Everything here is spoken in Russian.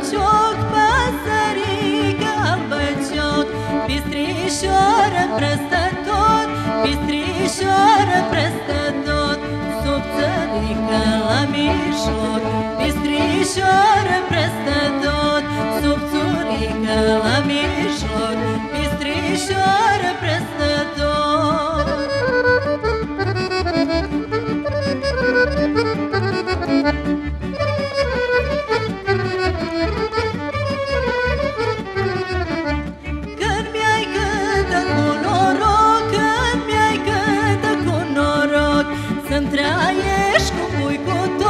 Колпачок по заре колпачок, Пестрее еще раз ești cu voi cu toți